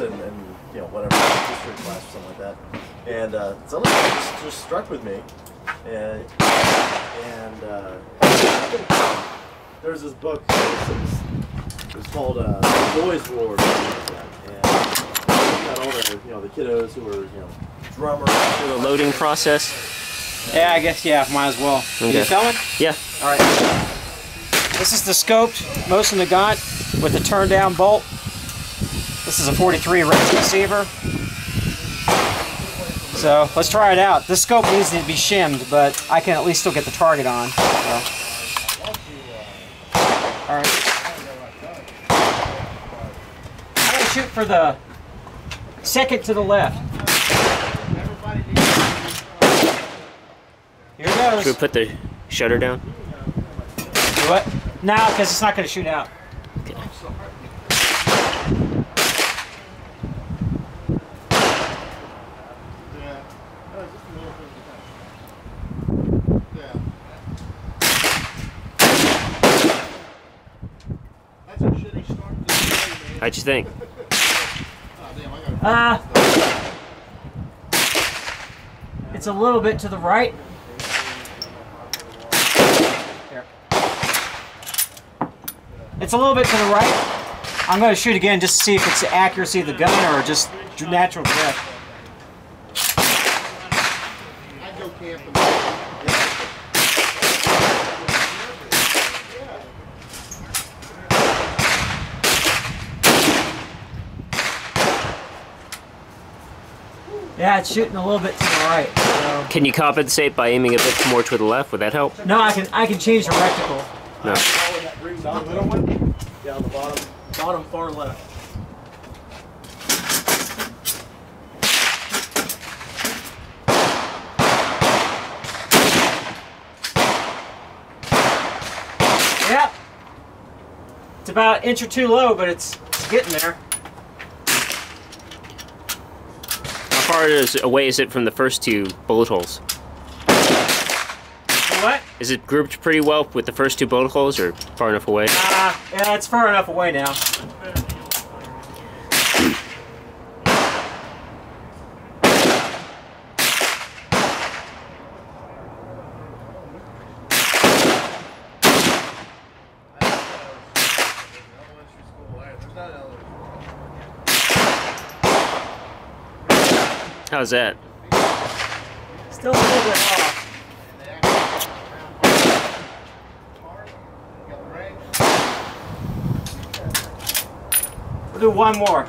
And you know whatever class or something like that. And uh, something just, just struck with me. And, and uh, there's this book, it was, it called uh, Boys War. or something like that. And got all the, you know, the kiddos who were, you know, drummers. The loading process. Yeah, I guess, yeah, might as well. Okay. You filming? Yeah. All right. This is the scoped Mosin Nagant with the turn down bolt. This is a 43 range receiver. So let's try it out. This scope needs to be shimmed, but I can at least still get the target on. So. All right. I'm gonna shoot for the second to the left. Here goes. Should we put the shutter down? Do what? No, because it's not going to shoot out. How'd you think? Uh, it's a little bit to the right. It's a little bit to the right. I'm going to shoot again just to see if it's the accuracy of the gun or just natural drift. Yeah, it's shooting a little bit to the right. So. Can you compensate by aiming a bit more to the left? Would that help? No, I can I can change the reticle. No. Follow that green dot, little one, down the bottom, bottom far left. Yep. It's about an inch or two low, but it's, it's getting there. How far is, away is it from the first two bullet holes? What? Is it grouped pretty well with the first two bullet holes or far enough away? Uh, yeah, it's far enough away now. How's that? Still a little bit off. We'll do one more.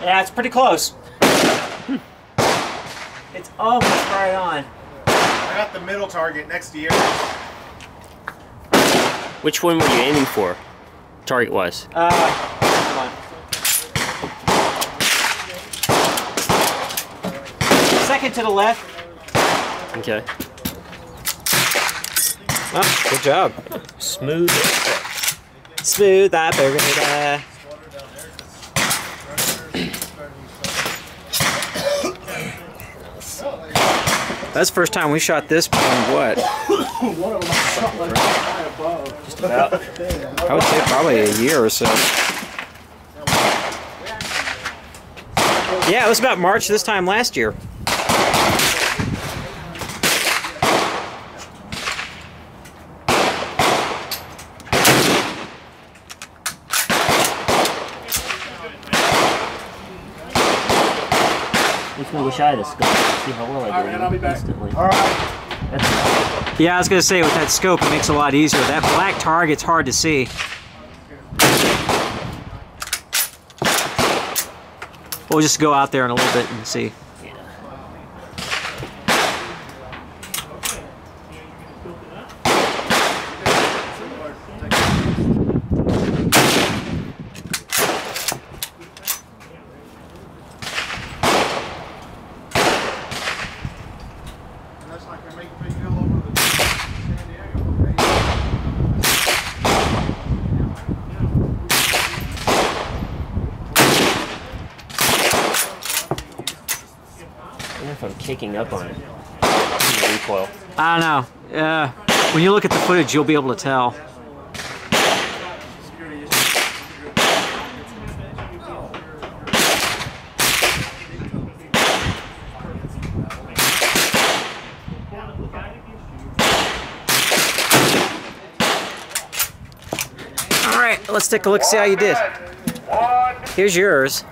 Yeah, it's pretty close. It's almost right on. I got the middle target next to you. Which one were you aiming for? Target wise. Uh. Second to the left. Okay. Oh, good job. Smooth. Smooth operator. That's the first time we shot this in what? Just about. I would say probably a year or so. Yeah, it was about March this time last year. Let's make a shot of this scope. See how well I do I'll be back. instantly. All right. That's Yeah, I was gonna say with that scope, it makes it a lot easier. That black target's hard to see. We'll just go out there in a little bit and see. yeah. That's like they make big deal over the San Diego. I wonder if I'm kicking up on it. Recoil. I don't know. Uh, when you look at the footage, you'll be able to tell. All right, let's take a look, see how you did. Here's yours.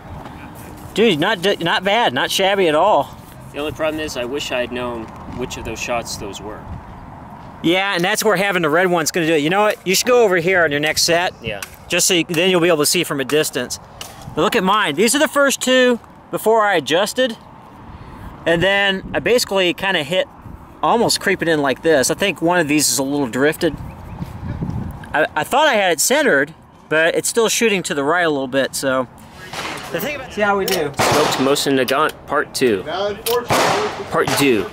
Dude, not not bad, not shabby at all. The only problem is I wish I had known which of those shots those were. Yeah, and that's where having the red one's going to do it. You know what? You should go over here on your next set, Yeah. just so you, then you'll be able to see from a distance. But look at mine. These are the first two before I adjusted. And then I basically kind of hit almost creeping in like this. I think one of these is a little drifted. I, I thought I had it centered, but it's still shooting to the right a little bit, so. The thing about, see how we do. Scoped Mosin Nagant Part 2. Now, Part 2. Uh,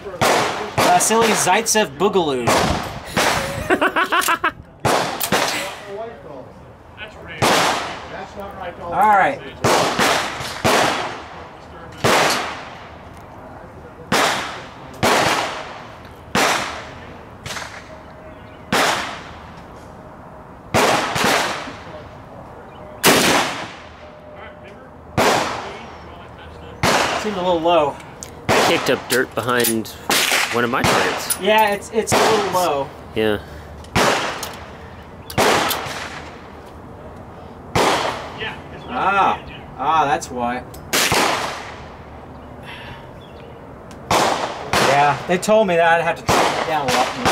Vasily Zaitsev Boogaloo. that's Seemed a little low. I kicked up dirt behind one of my targets. Yeah, it's it's a little low. Yeah. Ah, ah, that's why. Yeah, they told me that I'd have to turn it down a lot more.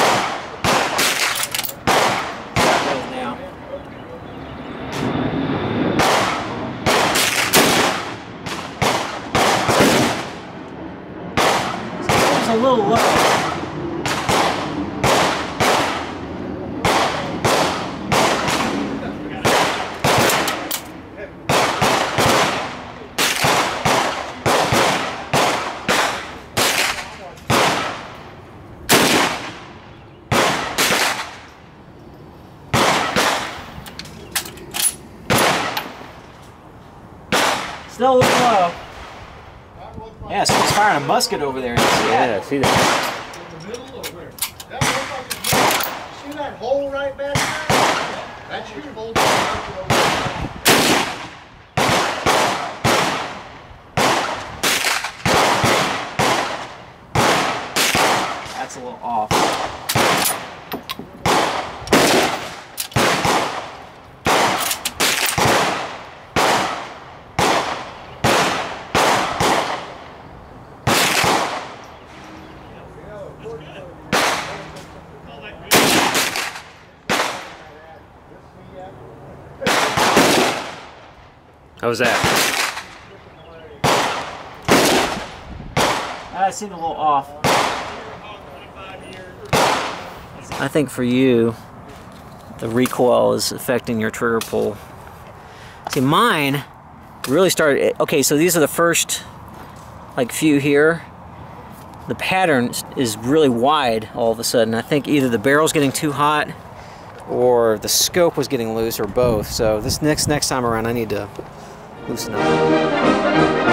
Now. Still a little low. Yeah, someone's firing a musket over there. You see that? See that? In the middle of where? That looks like it's- See that hole right back there? That's your hole. That's a little off. How was that? I seemed a little off. I think for you, the recoil is affecting your trigger pull. See, mine really started. Okay, so these are the first, like, few here. The pattern is really wide all of a sudden. I think either the barrel's getting too hot or the scope was getting loose or both. So this next next time around, I need to loosen up.